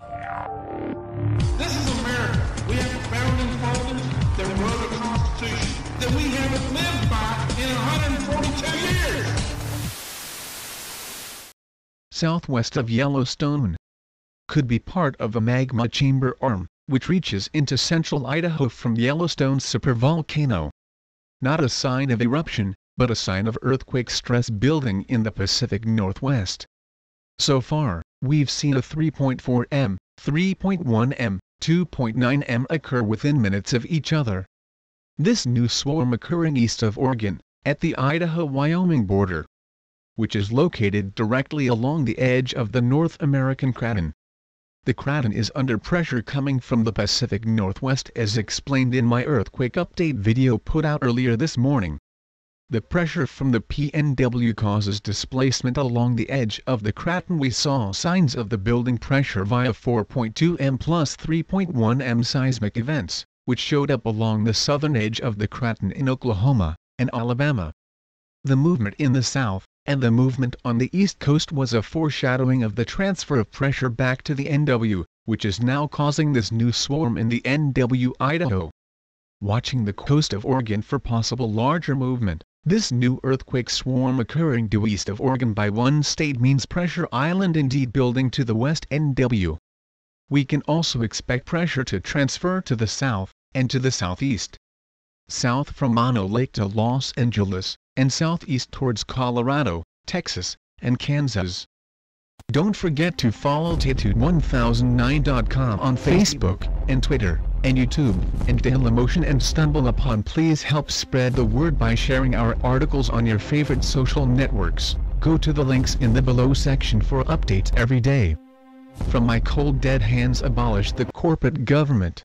This is America. We have founding fathers that wrote a constitution that we haven't lived by in 142 years. southwest of Yellowstone. Could be part of a magma chamber arm, which reaches into central Idaho from Yellowstone's supervolcano. Not a sign of eruption, but a sign of earthquake stress building in the Pacific Northwest. So far, we've seen a 3.4 m, 3.1 m, 2.9 m occur within minutes of each other. This new swarm occurring east of Oregon, at the Idaho-Wyoming border, which is located directly along the edge of the North American Craton. The Craton is under pressure coming from the Pacific Northwest as explained in my earthquake update video put out earlier this morning. The pressure from the PNW causes displacement along the edge of the Craton. We saw signs of the building pressure via 4.2 m plus 3.1 m seismic events, which showed up along the southern edge of the Craton in Oklahoma and Alabama. The movement in the south, and the movement on the east coast was a foreshadowing of the transfer of pressure back to the NW, which is now causing this new swarm in the NW Idaho. Watching the coast of Oregon for possible larger movement, this new earthquake swarm occurring due east of Oregon by one state means pressure island indeed building to the west NW. We can also expect pressure to transfer to the south, and to the southeast. South from Mono Lake to Los Angeles, and southeast towards Colorado, Texas, and Kansas. Don't forget to follow tatoott1009.com on Facebook, and Twitter, and YouTube, and Dailymotion and Stumble Upon. Please help spread the word by sharing our articles on your favorite social networks. Go to the links in the below section for updates every day. From my cold dead hands abolish the corporate government.